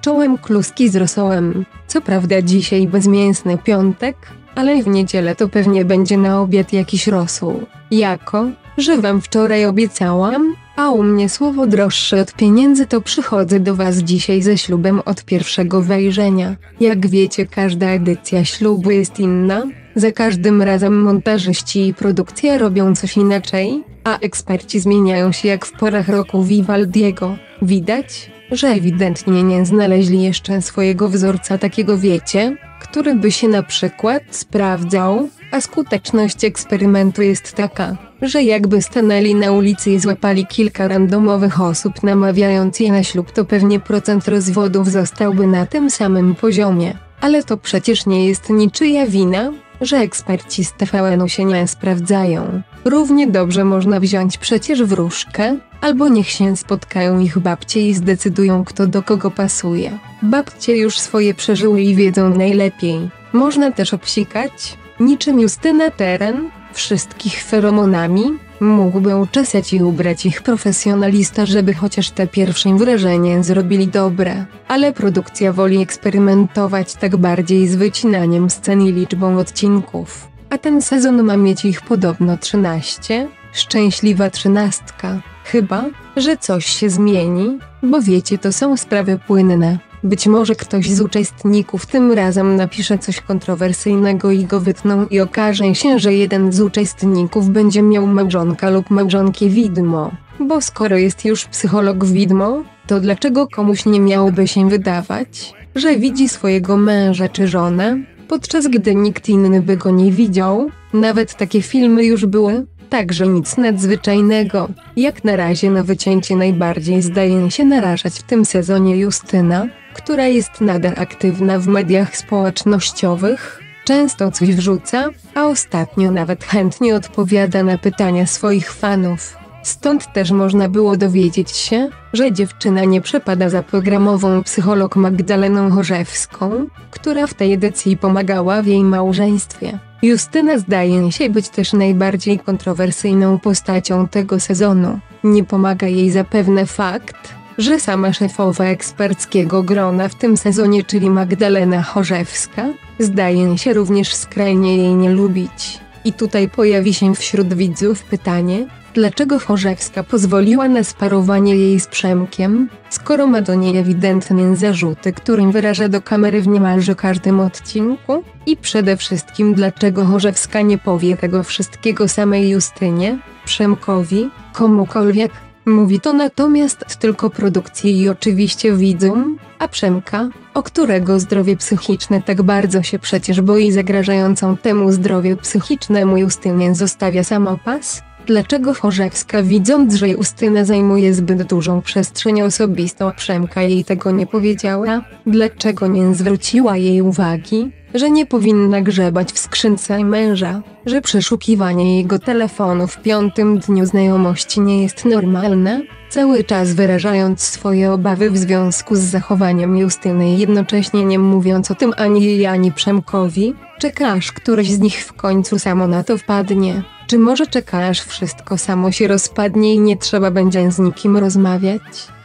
Czołem kluski z rosołem. Co prawda dzisiaj bezmięsny piątek, ale w niedzielę to pewnie będzie na obiad jakiś rosół. Jako, że wam wczoraj obiecałam, a u mnie słowo droższe od pieniędzy to przychodzę do was dzisiaj ze ślubem od pierwszego wejrzenia. Jak wiecie każda edycja ślubu jest inna, za każdym razem montażyści i produkcja robią coś inaczej, a eksperci zmieniają się jak w porach roku Vivaldiego. Widać, że ewidentnie nie znaleźli jeszcze swojego wzorca takiego wiecie, który by się na przykład sprawdzał, a skuteczność eksperymentu jest taka, że jakby stanęli na ulicy i złapali kilka randomowych osób namawiając je na ślub to pewnie procent rozwodów zostałby na tym samym poziomie. Ale to przecież nie jest niczyja wina, że eksperci z TVN-u się nie sprawdzają. Równie dobrze można wziąć przecież wróżkę, albo niech się spotkają ich babcie i zdecydują kto do kogo pasuje. Babcie już swoje przeżyły i wiedzą najlepiej. Można też obsikać, niczym Justyna Teren, wszystkich feromonami, mógłby uczesać i ubrać ich profesjonalista, żeby chociaż te pierwsze wrażenie zrobili dobre. Ale produkcja woli eksperymentować tak bardziej z wycinaniem scen i liczbą odcinków. A ten sezon ma mieć ich podobno 13, szczęśliwa trzynastka. Chyba, że coś się zmieni, bo wiecie to są sprawy płynne. Być może ktoś z uczestników tym razem napisze coś kontrowersyjnego i go wytną i okaże się, że jeden z uczestników będzie miał małżonka lub małżonkę widmo. Bo skoro jest już psycholog widmo, to dlaczego komuś nie miałoby się wydawać, że widzi swojego męża czy żonę, podczas gdy nikt inny by go nie widział? Nawet takie filmy już były, Także nic nadzwyczajnego. Jak na razie na wycięcie najbardziej zdaje się narażać w tym sezonie Justyna, która jest nadal aktywna w mediach społecznościowych, często coś wrzuca, a ostatnio nawet chętnie odpowiada na pytania swoich fanów. Stąd też można było dowiedzieć się, że dziewczyna nie przepada za programową psycholog Magdaleną Chorzewską, która w tej edycji pomagała w jej małżeństwie. Justyna zdaje się być też najbardziej kontrowersyjną postacią tego sezonu. Nie pomaga jej zapewne fakt, że sama szefowa eksperckiego grona w tym sezonie, czyli Magdalena Chorzewska, zdaje się również skrajnie jej nie lubić. I tutaj pojawi się wśród widzów pytanie, dlaczego Chorzewska pozwoliła na sparowanie jej z Przemkiem, skoro ma do niej ewidentnie zarzuty, którym wyraża do kamery w niemalże każdym odcinku? I przede wszystkim dlaczego Chorzewska nie powie tego wszystkiego samej Justynie, Przemkowi, komukolwiek? Mówi to natomiast tylko produkcji i oczywiście widzom, a Przemka, o którego zdrowie psychiczne tak bardzo się przecież boi zagrażającą temu zdrowiu psychicznemu Justynie zostawia samopas? Dlaczego Chorzewska widząc, że Justyna zajmuje zbyt dużą przestrzeń osobistą, Przemka jej tego nie powiedziała? Dlaczego nie zwróciła jej uwagi, że nie powinna grzebać w skrzynce męża, że przeszukiwanie jego telefonu w piątym dniu znajomości nie jest normalne? Cały czas wyrażając swoje obawy w związku z zachowaniem Justyny i jednocześnie nie mówiąc o tym ani jej ani Przemkowi, czeka aż któryś z nich w końcu samo na to wpadnie. Czy może czeka aż wszystko samo się rozpadnie i nie trzeba będzie z nikim rozmawiać?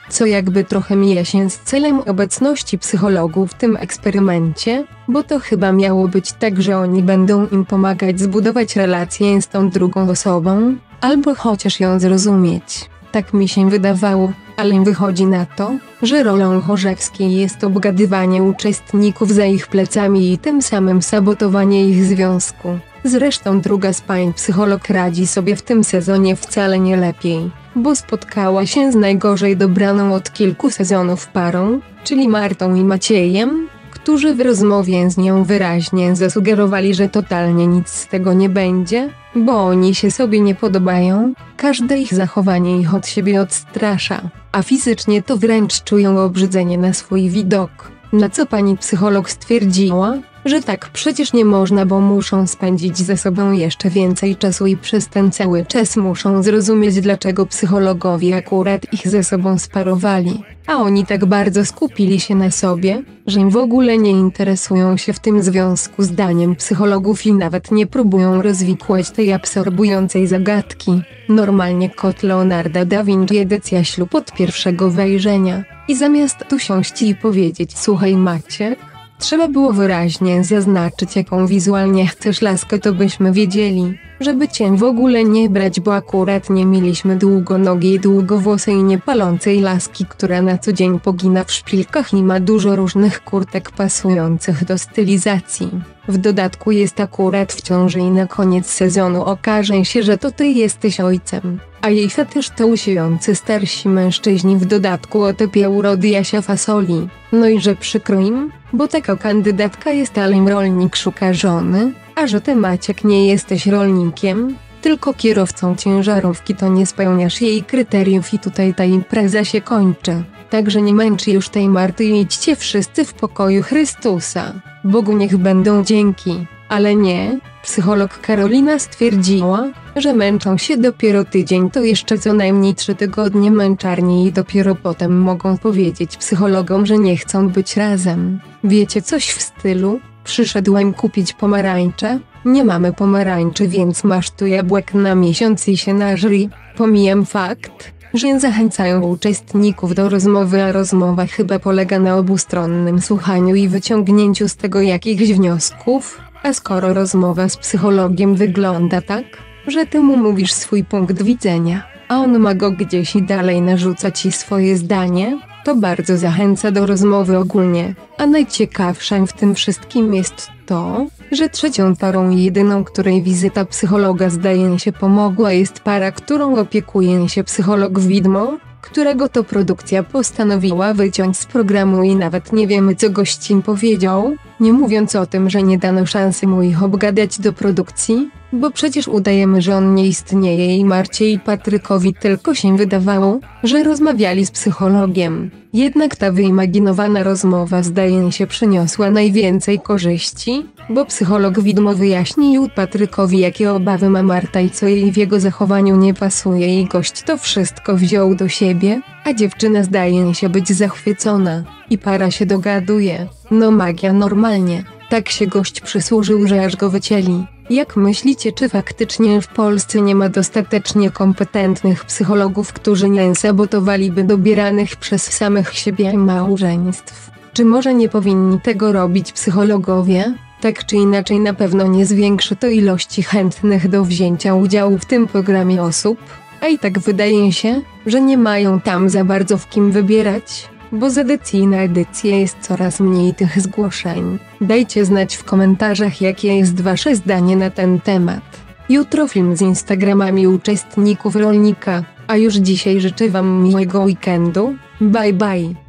Co jakby trochę mija się z celem obecności psychologów w tym eksperymencie, bo to chyba miało być tak, że oni będą im pomagać zbudować relację z tą drugą osobą, albo chociaż ją zrozumieć. Tak mi się wydawało, ale wychodzi na to, że rolą Chorzewskiej jest obgadywanie uczestników za ich plecami i tym samym sabotowanie ich związku. Zresztą druga z pań psycholog radzi sobie w tym sezonie wcale nie lepiej, bo spotkała się z najgorzej dobraną od kilku sezonów parą, czyli Martą i Maciejem, którzy w rozmowie z nią wyraźnie zasugerowali, że totalnie nic z tego nie będzie, bo oni się sobie nie podobają, każde ich zachowanie ich od siebie odstrasza, a fizycznie to wręcz czują obrzydzenie na swój widok. Na co pani psycholog stwierdziła, że tak przecież nie można, bo muszą spędzić ze sobą jeszcze więcej czasu i przez ten cały czas muszą zrozumieć, dlaczego psychologowie akurat ich ze sobą sparowali. A oni tak bardzo skupili się na sobie, że im w ogóle nie interesują się w tym związku zdaniem psychologów i nawet nie próbują rozwikłać tej absorbującej zagadki. Normalnie kot Leonarda da Vinci edycja ślub od pierwszego wejrzenia. I zamiast tu siąść i powiedzieć słuchaj Maciek, trzeba było wyraźnie zaznaczyć jaką wizualnie chcesz laskę to byśmy wiedzieli, żeby cię w ogóle nie brać bo akurat nie mieliśmy długonogiej długowłosej niepalącej laski która na co dzień pogina w szpilkach i ma dużo różnych kurtek pasujących do stylizacji. W dodatku jest akurat w ciąży i na koniec sezonu okaże się, że to ty jesteś ojcem, a jej fetysz to usiejący starsi mężczyźni w dodatku o typie urody Jasia Fasoli. No i że przykro im, bo taka kandydatka jest ale rolnik szuka żony, a że ty Maciek nie jesteś rolnikiem, tylko kierowcą ciężarówki to nie spełniasz jej kryteriów i tutaj ta impreza się kończy. Także nie męczy już tej Marty i idźcie wszyscy w pokoju Chrystusa. Bogu niech będą dzięki. Ale nie, psycholog Karolina stwierdziła, że męczą się dopiero tydzień to jeszcze co najmniej trzy tygodnie męczarni i dopiero potem mogą powiedzieć psychologom, że nie chcą być razem. Wiecie coś w stylu? Przyszedłem kupić pomarańcze, nie mamy pomarańczy więc masz tu jabłek na miesiąc i się nażri. Pomijam fakt, że zachęcają uczestników do rozmowy, a rozmowa chyba polega na obustronnym słuchaniu i wyciągnięciu z tego jakichś wniosków, a skoro rozmowa z psychologiem wygląda tak, że ty mu mówisz swój punkt widzenia, a on ma go gdzieś i dalej narzuca ci swoje zdanie, to bardzo zachęca do rozmowy ogólnie, a najciekawszym w tym wszystkim jest to, że trzecią parą i jedyną, której wizyta psychologa zdaje się pomogła jest para, którą opiekuje się psycholog widmo, którego to produkcja postanowiła wyciąć z programu i nawet nie wiemy co gość im powiedział, nie mówiąc o tym, że nie dano szansy mu ich obgadać do produkcji, bo przecież udajemy, że on nie istnieje i Marcie i Patrykowi tylko się wydawało, że rozmawiali z psychologiem. Jednak ta wyimaginowana rozmowa zdaje się przyniosła najwięcej korzyści, bo psycholog widmo wyjaśnił Patrykowi jakie obawy ma Marta i co jej w jego zachowaniu nie pasuje i gość to wszystko wziął do siebie, a dziewczyna zdaje się być zachwycona. I para się dogaduje. No magia normalnie. Tak się gość przysłużył, że aż go wycięli. Jak myślicie, czy faktycznie w Polsce nie ma dostatecznie kompetentnych psychologów, którzy nie sabotowaliby dobieranych przez samych siebie małżeństw? Czy może nie powinni tego robić psychologowie? Tak czy inaczej na pewno nie zwiększy to ilości chętnych do wzięcia udziału w tym programie osób, a i tak wydaje się, że nie mają tam za bardzo w kim wybierać bo z edycji na edycję jest coraz mniej tych zgłoszeń. Dajcie znać w komentarzach jakie jest wasze zdanie na ten temat. Jutro film z Instagramami uczestników rolnika, a już dzisiaj życzę wam miłego weekendu. Bye bye.